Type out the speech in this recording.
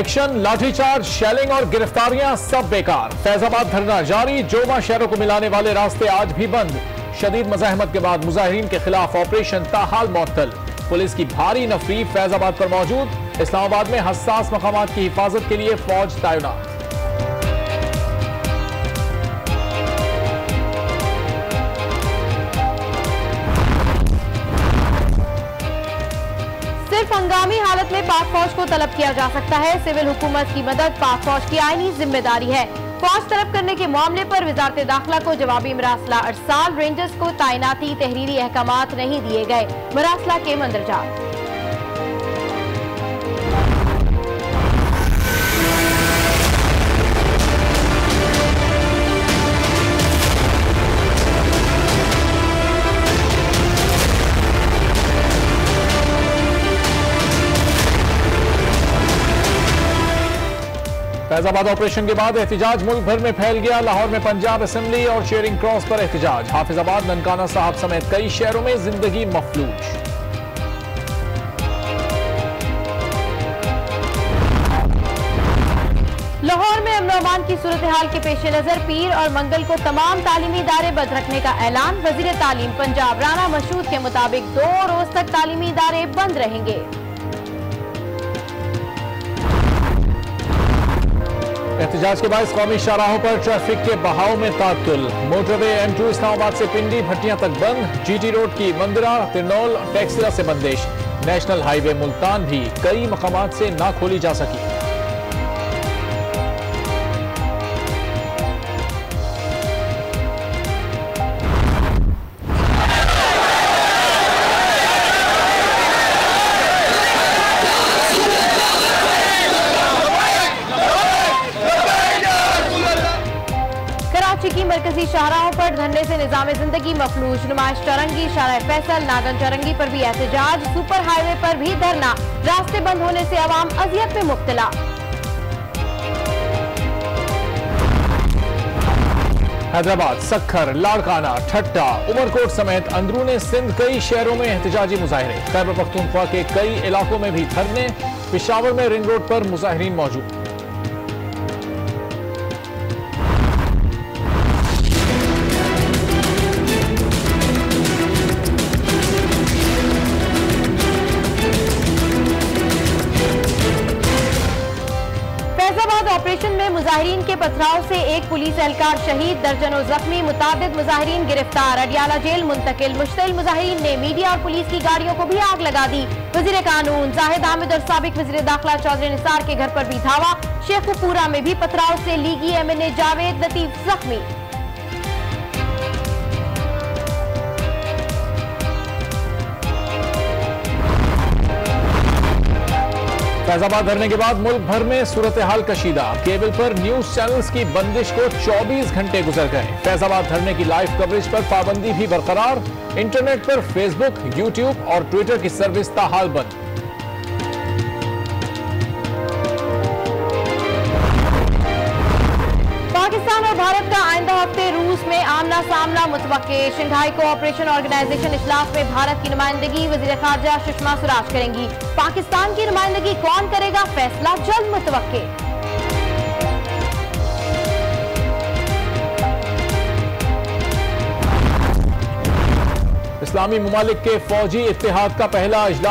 Action lathi charge shelling और गिरफ्तारियाँ सब बेकार। फैजाबाद धरना जारी, जोमा शहरों को मिलाने वाले रास्ते आज भी बंद। शदीद मजाहमत के बाद मुजाहरीन के खिलाफ ऑपरेशन ताहाल मअतल पुलिस की भारी नफरी फैजाबाद पर मौजूद। इस्लामाबाद में हसास मकाम की हिफाजत के लिए फौज तैनात। पाक फौज को तलब किया जा सकता है। सिविल हुकूमत की मदद पाक फौज की आईनी ज़िम्मेदारी है। फौज तलब करने के मामले पर वजारत दाखिला को जवाबी मरासला अरसाल। रेंजर्स को तैनाती तहरीरी अहकाम नहीं दिए गए। मरासला के मंदरजा फैजाबाद ऑपरेशन के बाद एहतजाज मुल्क भर में फैल गया। लाहौर में पंजाब असेंबली और शेयरिंग क्रॉस पर एहतजाज। हाफिजाबाद, ननकाना साहब समेत कई शहरों में ज़िंदगी मफलूज। लाहौर में अमन की सूरत हाल के पेश नज़र, पीर और मंगल को तमाम तालीमी इदारे बंद रखने का ऐलान। वज़ीर तालीम पंजाब राना मशहूद के मुताबिक दो रोज तक तालीमी इदारे बंद रहेंगे। एहतजाज के बाद कौमी शाहराहों पर ट्रैफ़िक के बहाव में तातुल मोटरवे एम टू इस्लामाबाद से पिंडी, भट्टियाँ तक बंद। जीटी रोड की मंदिरा, तिरनौल, टैक्सिला से बंदिश। नेशनल हाईवे मुल्तान भी कई मकाम से ना खोली जा सकी। मरकजी शाहराहों पर धरने से निज़ाम ज़िंदगी मफलूज। नुमाइश चौरंगी, शारा फैसल नागन चौरंगी पर भी एहतजाज। सुपर हाईवे पर भी धरना। रास्ते बंद होने से आवाम अजियत में मुब्तला। हैदराबाद, सखर, लाड़काना, ठट्टा, उमरकोट समेत अंदरूनी सिंध कई शहरों में एहतजाजी मुजाहरे। खैबर पख्तूनख्वा के कई इलाकों में भी धरने। पिशावर में रिंग रोड पर मुजाहरीन मौजूद। मुजाहिरीन के पथराव से एक पुलिस एहलकार शहीद, दर्जनों जख्मी मुताद मुजाहरीन गिरफ़्तार। अडियाला जेल, मुंतकिल मुश्तिल मुजाहरीन ने मीडिया और पुलिस की गाड़ियों को भी आग लगा दी। वज़ीर कानून जाहिद आमिद और सबक वज़ीर दाखिला चौधरी निसार के घर पर भी धावा। शेखपुरा में भी पथराव से लीगी एम एन ए जावेद लतीफ जख्मी। फैजाबाद धरने के बाद मुल्क भर में सूरत हाल कशीदा केबल पर न्यूज़ चैनल्स की बंदिश को 24 घंटे गुजर गए। फैजाबाद धरने की लाइव कवरेज पर पाबंदी भी बरकरार। इंटरनेट पर फेसबुक यूट्यूब और ट्विटर की सर्विस ताहाल बंद। आमना सामना मुतवक़ शंघाई को ऑपरेशन ऑर्गेनाइजेशन इजलास में भारत की नुमाइंदगी, वज़ीर खारजा सुषमा स्वराज करेंगी। पाकिस्तान की नुमाइंदगी कौन करेगा? फैसला जल्द मुतवक़ इस्लामी ममालिक के फौजी इतिहाद का पहला अजलास